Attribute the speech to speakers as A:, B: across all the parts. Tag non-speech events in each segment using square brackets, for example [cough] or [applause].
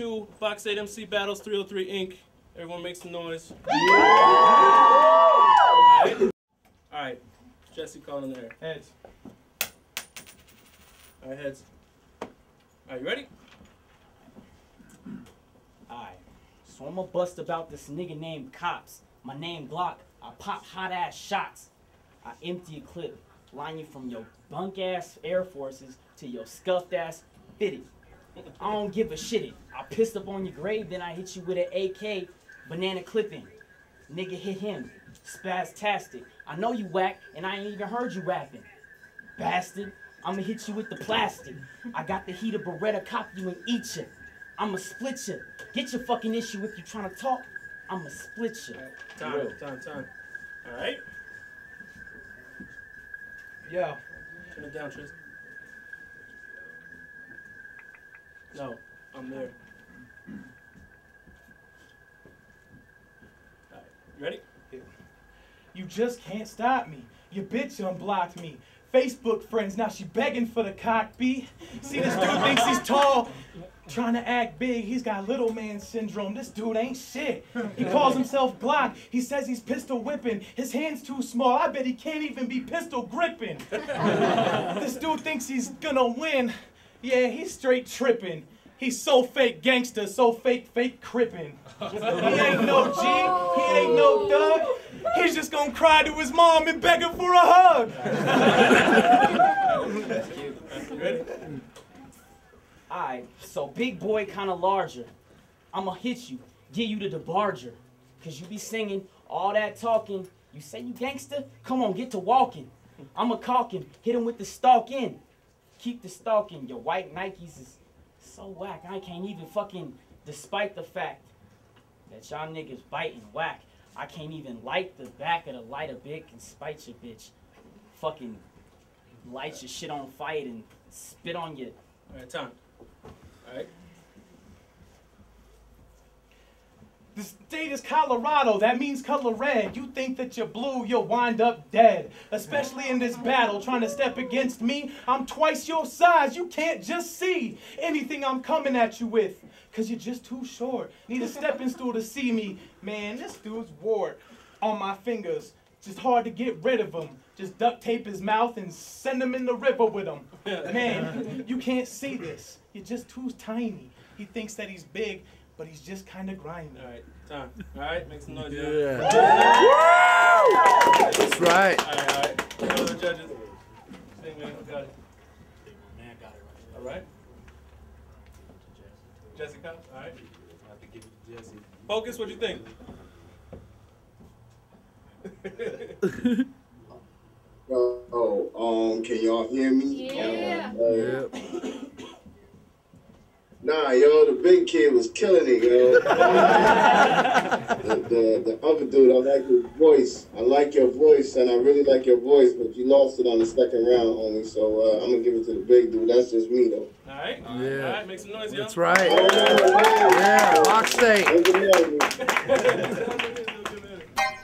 A: right two, Boxstate MC Battles 303 Ink. Everyone make some noise. All right. All right. Jesse calling there.
B: Heads.
A: All right, heads. All right, you ready?
C: Alright, so I'ma bust about this nigga named Kops. My name Glocc. I pop hot ass shots. I empty a clip, line you from your bunk ass Air Forces to your scuffed ass fitted. I don't give a shit. I pissed up on your grave, then I hit you with an AK banana clipping. Nigga hit him. Spastastic. I know you whack, and I ain't even heard you rapping. Bastard. I'ma hit you with the plastic. I got the heat of Beretta, cop you and eat you. I'ma split you. Get your fucking issue if you trying to talk. I'ma split you.
A: Time, time, time. All right.
B: Yo.
A: Turn it down, Tristan. No, I'm there. All right, you ready?
B: You just can't stop me. Your bitch unblocked me. Facebook friends, now she begging for the cock B. See, this dude thinks he's tall, trying to act big. He's got little man syndrome. This dude ain't shit. He calls himself Glocc. He says he's pistol whipping. His hand's too small. I bet he can't even be pistol gripping. [laughs] this dude thinks he's gonna win. Yeah, he's straight tripping. He's so fake gangster, so fake, fake crippin'. He ain't no G, he ain't no thug. He's just gonna cry to his mom and beg her for a hug. [laughs]
A: Ready?
C: Alright, so big boy kinda larger. I'ma hit you, get you to the debarger. Cause you be singing all that talking. You say you gangster? Come on, get to walking. I'ma caulk him, hit him with the stalk in. Keep the stalking. Your white Nikes is so whack. I can't even fucking, despite the fact that y'all niggas biting whack, I can't even light the back of the lighter bit and spite your bitch. Fucking light your shit on fire and spit on your
A: All right, time. All right.
B: The state is Colorado, that means color red. You think that you're blue, you'll wind up dead. Especially in this battle, trying to step against me. I'm twice your size, you can't just see anything I'm coming at you with. Cause you're just too short. Need a stepping stool to see me. Man, this dude's wart on my fingers. Just hard to get rid of him. Just duct tape his mouth and send him in the river with him. Man, you can't see this. You're just too tiny. He thinks that he's big, but he's just kind of grimy.
A: All right, time. All right, make some noise.
D: Yeah.
A: All
D: That's right.
A: right, all right. Go to the judges. Sing, man. Got it?
E: Man got it right.
A: All right. Jessica. All right.
E: I have to give it to Jesse.
A: Focus. What you think? [laughs]
F: Oh, um, can y'all hear me?
G: Yeah.
F: Um, uh,
D: Yep.
F: Nah, yo, the big kid was killing it, yo. [laughs] the, the, the other dude, I like your voice. I like your voice, and I really like your voice, but you lost it on the second round, homie. So uh, I'm gonna give it to the big dude. That's just me, though.
A: All right.
D: Yeah.
A: All right. Make some noise, yo.
D: That's right.
F: Oh, man.
D: Yeah. Lock state.
F: Look at that.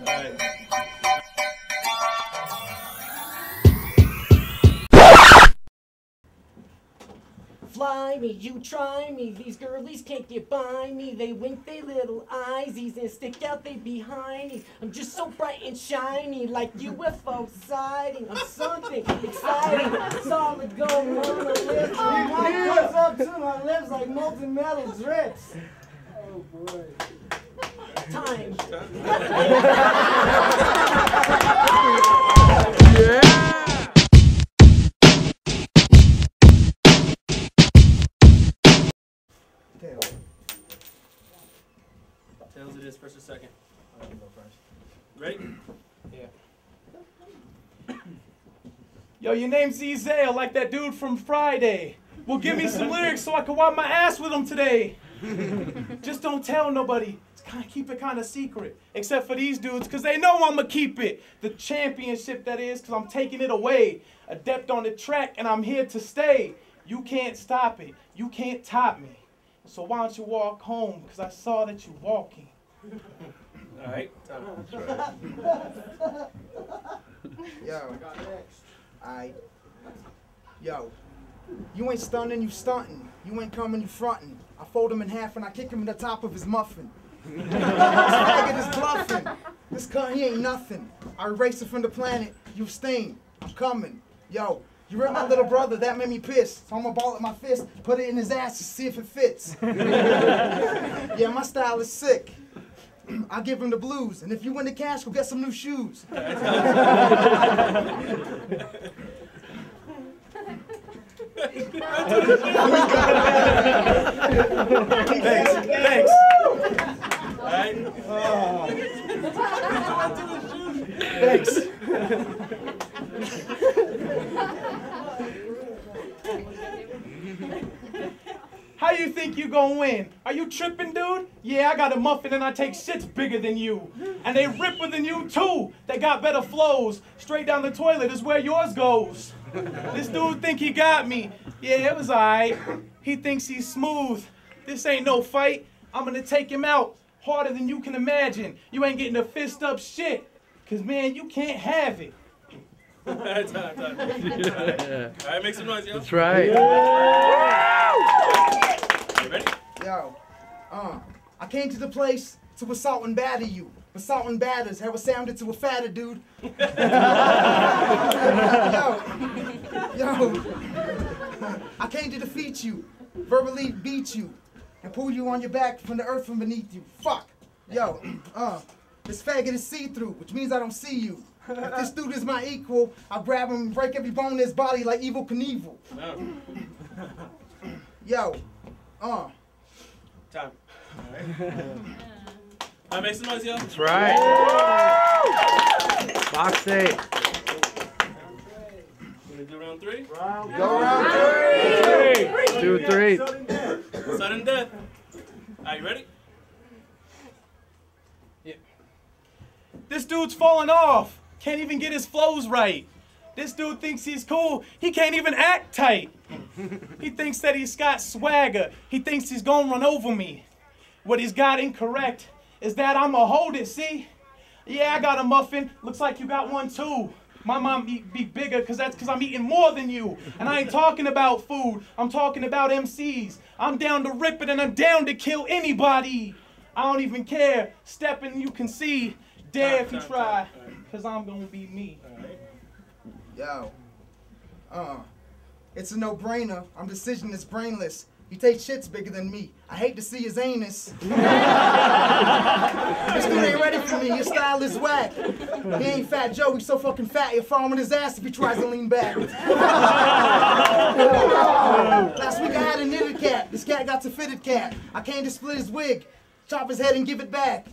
A: All right.
H: Fly me, you try me. These girlies can't get by me. They wink their little eyesies and stick out they behindies. I'm just so bright and shiny, like UFO sighting. I'm something exciting. Solid gold on my lips. Oh, Light comes up to my lips like molten metal drips. Oh boy. Time. [laughs]
A: Tails it is first or second. Ready?
B: Yo, your name's Ezail, like that dude from Friday. Well, give me some lyrics so I can wipe my ass with them today. [laughs] Just don't tell nobody. Kind of keep it kind of secret, except for these dudes, cause they know I'ma keep it. The championship that is, cause I'm taking it away. Adept on the track, and I'm here to stay. You can't stop it. You can't top me. So why don't you walk home? Cause I saw that you're walking.
A: All right.
I: Yo. I. Yo.
D: You ain't stunning, you stunting. You ain't coming, you fronting. I fold him in half and I kick him in the top of his muffin. this faggot is bluffing. This cunt, he ain't nothing. I erase it from the planet. You stain. I'm coming. Yo, you ripped my little brother. That made me pissed. So I'm gonna ball at my fist, put it in his ass to see if it fits. [laughs] yeah, my style is sick. I'll give him the blues. And if you win the cash, go get some new shoes. [laughs]
B: Thanks, thanks.
A: Alright?
B: Thanks. [laughs] How you think you gonna win? Are you tripping, dude? Yeah, I got a muffin and I take shits bigger than you. And they ripper than you too. They got better flows. Straight down the toilet is where yours goes. This dude think he got me. Yeah, it was alright. He thinks he's smooth. This ain't no fight. I'm gonna take him out harder than you can imagine. You ain't getting a fist up shit. Cause man, you can't have it.
A: Alright, time, time. Alright, Alright, make some noise, yo.
G: That's right.
A: You ready?
D: Yo, uh, I came to the place to assault and batter you. Assault and batters, how it sounded to a fatter dude. [laughs] yo, yo, I came to defeat you, verbally beat you, and pull you on your back from the earth from beneath you. Fuck. Yo, uh, this faggot is see-through, which means I don't see you. If this dude is my equal, I'll grab him and break every bone in his body like Evel Knievel.
A: No.
D: Yo, uh,
A: Time. Alright. Alright, make some noise, yo.
G: That's right. Boxstate.
A: Gonna do round three?
D: Round go round three.
G: Two, three.
A: Sudden death. Are you ready? Yeah.
B: This dude's falling off. Can't even get his flows right. This dude thinks he's cool. He can't even act tight. He thinks that he's got swagger. He thinks he's gonna run over me. What he's got incorrect is that I'ma hold it, see? Yeah, I got a muffin. Looks like you got one too. My mom be, be bigger because that's because I'm eating more than you. And I ain't talking about food. I'm talking about MCs. I'm down to rip it and I'm down to kill anybody. I don't even care. Stepping, you can see. Dare if you try. Because I'm to be me.
A: Alright.
D: Yo. Uh. It's a no-brainer. I'm decision is brainless. He takes shits bigger than me. I hate to see his anus. [laughs] this dude ain't ready for me. His style is whack. He ain't Fat Joe. He's so fucking fat he'll fall on his ass if he tries to lean back. [laughs] Last week I had a knitted cat. This cat got to fitted cat. I came to split his wig, chop his head and give it back.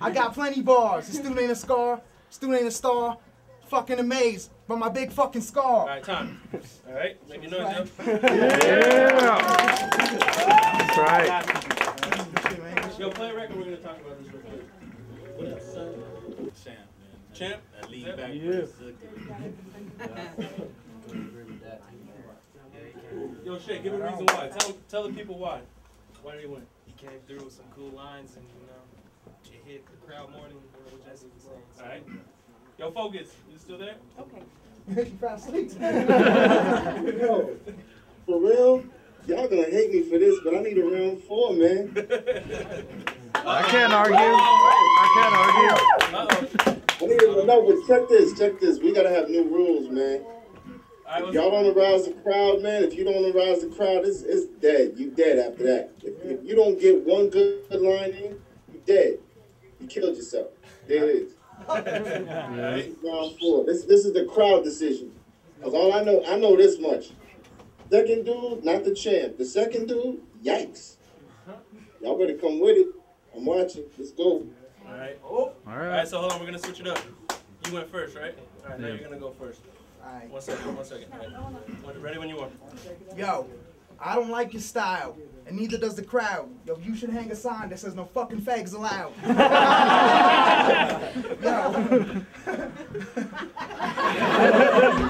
D: I got plenty bars. This dude ain't a scar. This dude ain't a star. Fucking amazed by my big fucking scar.
A: Alright, time. Alright, make your noise, yo.
G: Yeah. That's right.
A: Yo, play a record. We're gonna talk about this real quick. What else?
E: Champ, man.
A: Champ?
E: That lead back.
G: Yeah.
A: Yo, shit, give a reason why. Tell tell the people why. Why did he win?
I: He came through with some cool lines and, you know, it hit the crowd more than what Jesse was saying. So.
A: Alright. Yo, Focus, you still there? Okay. [laughs]
D: you fast asleep. [laughs]
F: Yo, for real, y'all gonna hate me for this, but I need a round four, man. [laughs]
G: I can't argue. I can't argue.
A: Uh-oh.
F: I need to no, but check this, check this. We gotta have new rules, man.
A: Alright,
F: If y'all don't arouse the crowd, man, if you don't arouse the crowd, it's, it's dead. You dead after that. If, if you don't get one good line in, you dead. You killed yourself. There it is.
A: Alright.
F: Round four. This this is the crowd decision. Cause all I know, I know this much. Second dude, not the champ. The second dude, yikes. Y'all better come with it. I'm watching. Let's go.
A: Alright.
G: All
A: Alright,
G: right.
A: so hold on, we're gonna switch it up. You went first, right? Alright, now you're gonna go first.
D: Alright.
A: One second, one second. Alright. Ready when you are.
D: Yo, I don't like your style, and neither does the crowd. Yo, you should hang a sign that says no fucking fags allowed. [laughs] Yo.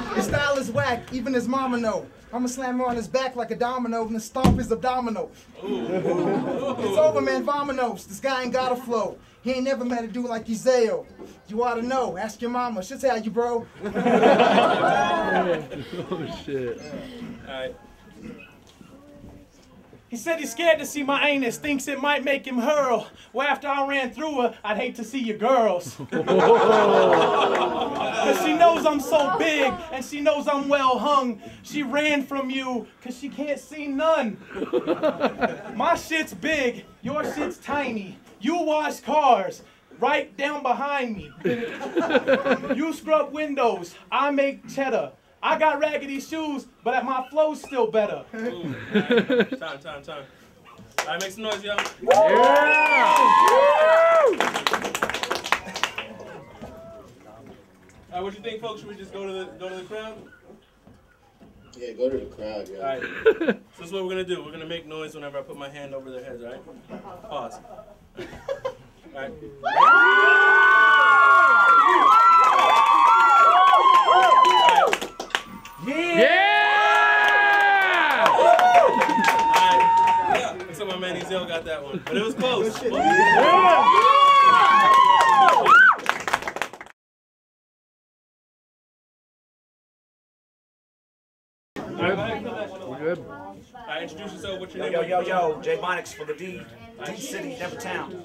D: [laughs] [laughs] your style is whack, even his mama know. I'ma slam her on his back like a domino and then stomp his abdominal. It's over, man, vominos. This guy ain't got a flow. He ain't never met a dude like Ezeo. You ought to know. Ask your mama. She'll tell you, bro. [laughs] [laughs]
G: Oh shit.
A: Alright.
B: He said he's scared to see my anus, thinks it might make him hurl. Well, after I ran through her, I'd hate to see your girls. [laughs] [laughs] Cause she knows I'm so big and she knows I'm well hung. She ran from you cause she can't see none. [laughs] My shit's big, your shit's tiny. You wash cars right down behind me. You scrub windows, I make cheddar. I got raggedy shoes, but at my flow's still better.
A: Ooh. Alright. Time, time, time. Alright, make some noise, y'all. Yeah! Alright, what you think, folks? Should we just go to the go to the crowd?
F: Yeah, go to the crowd, yo.
A: Alright. so this is what we're gonna do. We're gonna make noise whenever I put my hand over their heads, alright? Pause. Alright.
G: Yeah!
A: My man Ezail got that one. But it was close.
G: We're good.
A: Alright, introduce yourself. What's your
J: Yo,
A: name?
J: yo, yo, yo, Jay Bonyx for the D. D City, never town.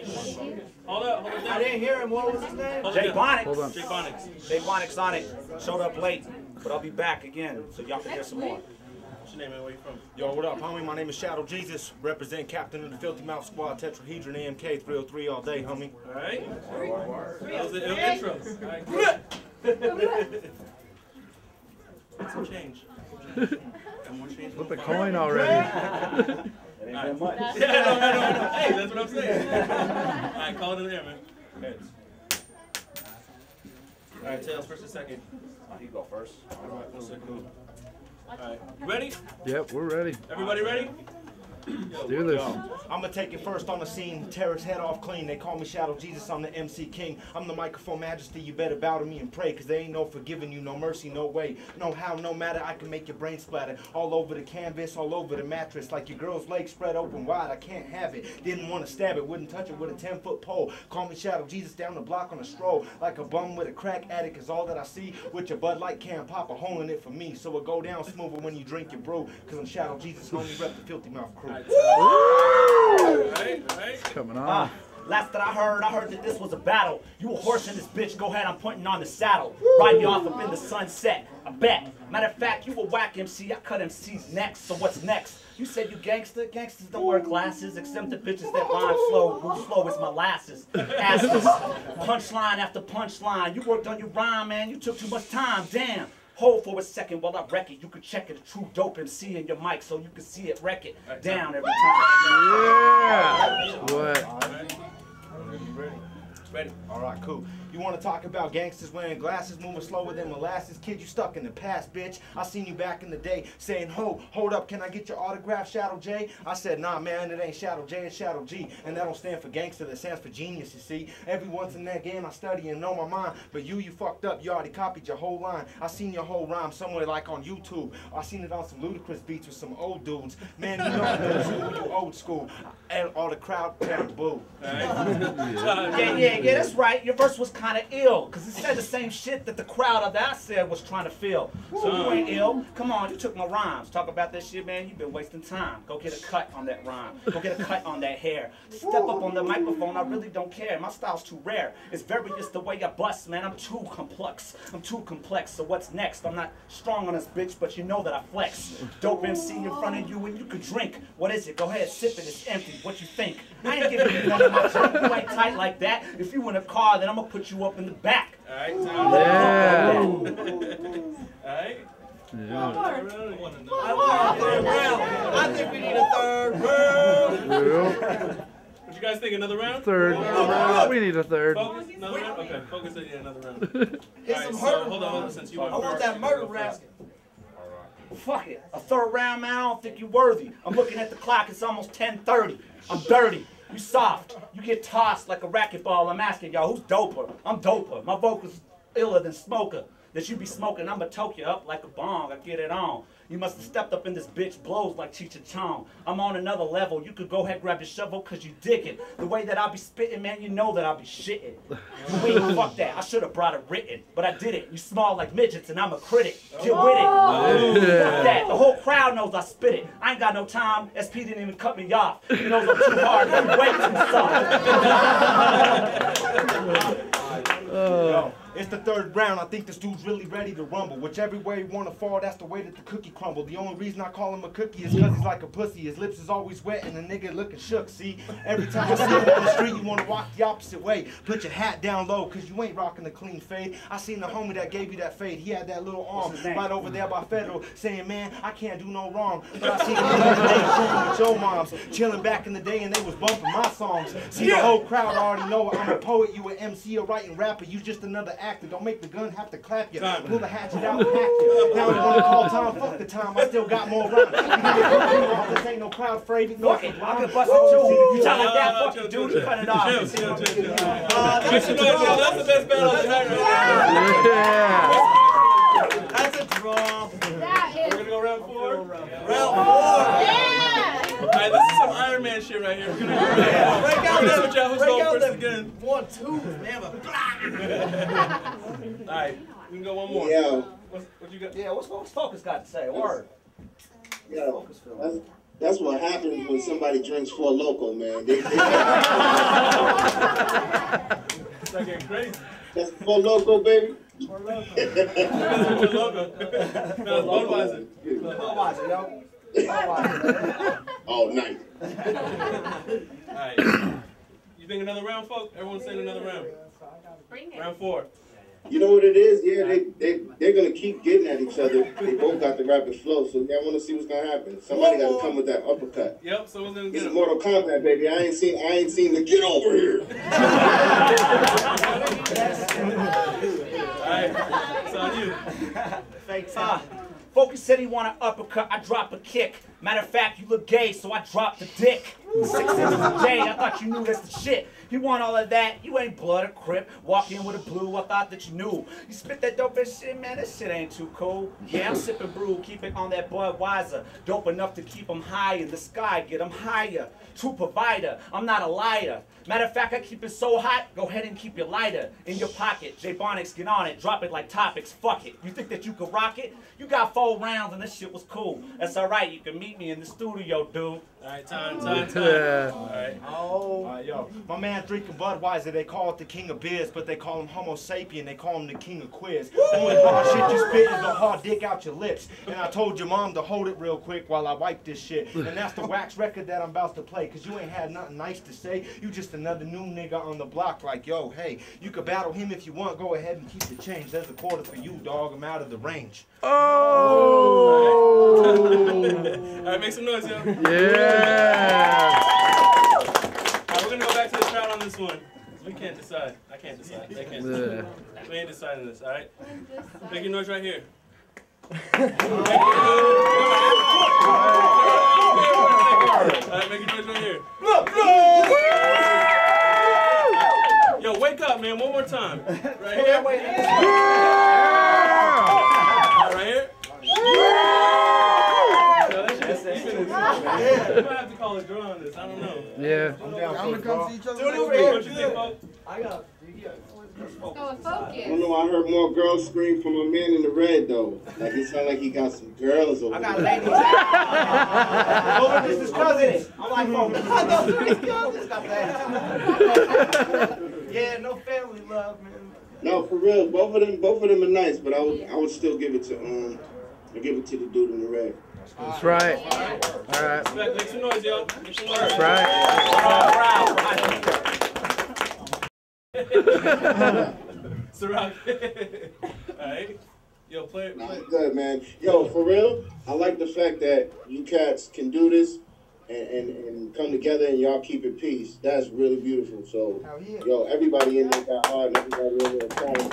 A: Hold up, hold it down.
J: I didn't hear him. What was his name?
A: Hold it
J: Jay
A: down.
J: Bonyx.
G: Hold on.
A: Jay Bonyx.
J: Jay Bonyx on it. Showed up late, but I'll be back again so y'all can hear some more.
A: What's your name, man? Where you from?
K: Yo, what up, homie? My name is Shadow Jesus. Represent Captain of the Filthy Mouth Squad, Tetrahedron AMK 303 all day, homie.
A: Alright. That was the intro. Alright. Get some change. Got more change.
G: Flip a coin already.
J: It ain't that much. [laughs]
A: Yeah, I know, I know, I know. Hey, that's what I'm saying. Alright, call it in there, man. Heads. Alright, tails first and second.
J: You go first.
A: Alright, one second. Alright, you ready?
G: Yep, we're ready.
A: Everybody ready?
G: Let's do this.
K: I'm gonna take it first on the scene, tear his head off clean. They call me Shadow Jesus, I'm the MC King. I'm the microphone majesty, you better bow to me and pray, cause there ain't no forgiving you, no mercy, no way. No how, no matter, I can make your brain splatter. All over the canvas, all over the mattress, like your girl's legs spread open wide. I can't have it. Didn't wanna stab it, wouldn't touch it with a 10 foot pole. Call me Shadow Jesus down the block on a stroll, like a bum with a crack addict is all that I see. With your Bud Light can pop a hole in it for me, so it go down smoother when you drink your brew. Cause I'm Shadow Jesus, only rep the filthy mouth crew.
A: Alright, alright.
G: Coming on.
J: Ah, last that I heard, I heard that this was a battle. You a horse in this bitch, go ahead, I'm pointing on the saddle. Ride me off up in the sunset, I bet. Matter of fact, you a whack MC, I cut MC's next, so what's next? You said you gangster? Gangsters don't wear glasses, except the bitches that rhyme slow, move slow as molasses. Asses, punchline after punchline. You worked on your rhyme, man, you took too much time, damn. Hold for a second while I wreck it. You can check it, a true dope MC in your mic so you can see it wreck it down every time.
G: Yeah. What?
A: Ready.
K: All right, cool. You want to talk about gangsters wearing glasses, moving slower than molasses? Kid, you stuck in the past, bitch. I seen you back in the day saying, ho, hold up, can I get your autograph, Shadow J? I said, nah, man, it ain't Shadow J, it's Shadow G. And that don't stand for gangster, that stands for genius, you see. Every once in that game, I study and know my mind. But you, you fucked up. You already copied your whole line. I seen your whole rhyme somewhere like on YouTube. I seen it on some ludicrous beats with some old dudes. Man, you know I know you, you old school. And all the crowd tearing boo. [laughs]
J: Yeah, yeah, yeah, that's right. Your verse was kind of ill, because it said the same shit that the crowd of that said was trying to feel. So you ain't ill. Come on, you took my rhymes. Talk about that shit, man. You've been wasting time. Go get a cut on that rhyme. Go get a cut on that hair. Step up on the microphone. I really don't care. My style's too rare. It's various the way I bust, man. I'm too complex. I'm too complex. So what's next? I'm not strong on this bitch, but you know that I flex. Dope MC in front of you and you could drink. What is it? Go ahead, sip it. It's empty. What you think? I ain't giving you none of my junk. You ain't tight like that. If you in a car, then I'm gonna put you up in the back.
A: Alright, time.
G: Yeah.
A: Alright.
I: I think we need a third round.
G: Yeah.
A: What you guys think? Another round?
G: Third. We need a third.
A: Focus? Another round? Okay, focus on yeah, another round. [laughs]
I: Hit
A: Alright,
I: some
A: so
I: hurt.
A: hold on, hold on. Since you
I: I
A: went
I: want that murder
A: go
I: rap.
A: first.
J: Fuck it. A third round, man. I don't think you're worthy. I'm looking at the clock. It's almost 10:30. I'm dirty. You soft. You get tossed like a racquetball. I'm asking y'all, who's doper? I'm doper. My vocals iller than smoker. that you be smoking, I'ma toke you up like a bong. I get it on. You must have stepped up in this bitch blows like Cheech and Chong. I'm on another level. You could go ahead grab your shovel cause you dig it. The way that I'll be spitting, man, you know that I'll be shitting. [laughs] Wait, fuck that. I should have brought it written, but I did it. You small like midgets and I'm a critic. Get with it. Oh. Fuck that. The whole crowd knows I spit it. I ain't got no time. SP didn't even cut me off. He knows I'm too hard. I'm way too soft. [laughs]
K: It's the third round. I think this dude's really ready to rumble. Whichever way he wanna fall, that's the way that the cookie crumble. The only reason I call him a cookie is cause he's like a pussy. His lips is always wet and the nigga looking shook. See, every time I see him on the street, you wanna walk the opposite way. Put your hat down low, cause you ain't rocking a clean fade. I seen the homie that gave you that fade. He had that little arm right over there by Federal, saying, man, I can't do no wrong. But I seen him the other day chilling with your moms, chilling back in the day, and they was bumping my songs. See, the whole crowd already know I'm a poet, you an MC, a writing rapper. You just another actor. Don't make the gun have to clap you.
A: Time.
K: Pull the hatchet out and hack you. Now I'm gonna call time. Fuck the time. I still got more rhymes. You can get fucking This ain't no crowd afraid. No,
J: Fuck it. I could bust it too. You talk like that, fuck you, dude. You cut it off.
A: Chill, chill, chill, chill.
J: Uh,
A: Make
J: that's
A: some
J: a
A: noise, That's the best battle of the night right
G: Yeah.
J: That's a draw.
L: That
A: We're gonna go round four.
J: Round
A: four. Yeah. Iron Man shit right here. We're [laughs] gonna
J: Break out
A: We're gonna
J: them-
A: switch out who's going first again.
J: One, two, man,
A: Alright, we can go one more.
F: Yo,
A: What's, what you got?
J: Yeah, what's, what's Focus got to say? Word.
F: yo, that's, that's what happens when somebody drinks Four Loco, man. They, they,
A: It's not getting crazy.
F: that's Four Loco, baby.
A: That's your logo. No, Budweiser.
J: Budweiser, yo. Budweiser.
F: Oh, nice.
A: Alright. You think another round, folks? Everyone's saying another round.
L: Bring it.
A: Round four.
F: You know what it is? Yeah, they, they, they're going to keep getting at each other. They both got the rapid flow, so yeah, I want to see what's going to happen. Somebody got to come with that uppercut.
A: Yep, someone's gonna
F: This
A: get
F: is
A: him.
F: Mortal Kombat, baby. I ain't seen, I ain't seen the get over here. [laughs]
A: Alright, it's on you.
J: Fake time. Focus said he want an uppercut, I drop a kick. Matter of fact, you look gay, so I drop the dick. Six inches a day, I thought you knew that's the shit. You want all of that, you ain't blood or crip. Walk in with a blue, I thought that you knew. You spit that dope ass shit, man, that shit ain't too cool. Yeah, I'm sipping brew, keep it on that Budweiser. Dope enough to keep 'em high in the sky, get 'em higher. True provider, I'm not a liar. Matter of fact, I keep it so hot, go ahead and keep your lighter in your pocket. J Bonyx, get on it, drop it like topics, fuck it. You think that you could rock it? You got four rounds and this shit was cool. That's alright, you can meet me in the studio, dude.
A: Alright, time, time, time.
G: Yeah.
A: Alright.
K: Oh. Uh, yo, my man drinking Budweiser, they call it the king of beers, but they call him Homo sapien, they call him the king of quiz. Only hard shit you spit is the hard dick out your lips. And I told your mom to hold it real quick while I wipe this shit. And that's the wax record that I'm about to play, cause you ain't had nothing nice to say. You just another new nigga on the block, like, yo, hey, you could battle him if you want, go ahead and keep the change. There's a quarter for you, dog, I'm out of the range.
G: Oh.
A: Alright, [laughs] make some noise, yo.
G: Yeah.
A: Alright, we're gonna go back to the crowd on this one. We can't decide. I can't decide. They can't decide. We ain't deciding this, alright? Make your noise right here. [laughs] Alright, make your noise right here. Yo, wake up, man. One more time.
L: Oh,
F: I
L: focus.
F: don't know. I heard more girls scream from a man in the red though. Like it sounded like he got some girls over
J: I got
F: there.
J: ladies. [laughs] Over this is cousins. I like focus. [laughs] I know this cousins got that. [laughs] Yeah, no family love, man.
F: No, for real. Both of them, both of them are nice, but I would, I would still give it to um, I give it to the dude in the red.
G: That's right. All right.
A: Respect, make some noise, yo. Make some noise.
G: That's right.
A: Ciroc. [laughs] Alright. Yo, play it.
F: Nah,
A: Play
F: it's
A: it.
F: good, man. Yo, for real, I like the fact that you cats can do this and, and, and come together and y'all keep it peace. That's really beautiful. So,
D: Hell yeah.
F: yo, everybody in there got hard and everybody in there trying.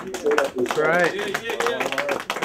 G: That's right.
A: Yeah, yeah, yeah.